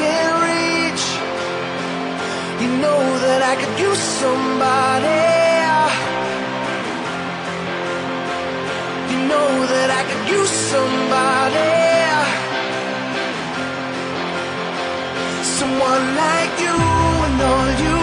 can't reach. You know that I could use somebody. You know that I could use somebody. Someone like you, and all you.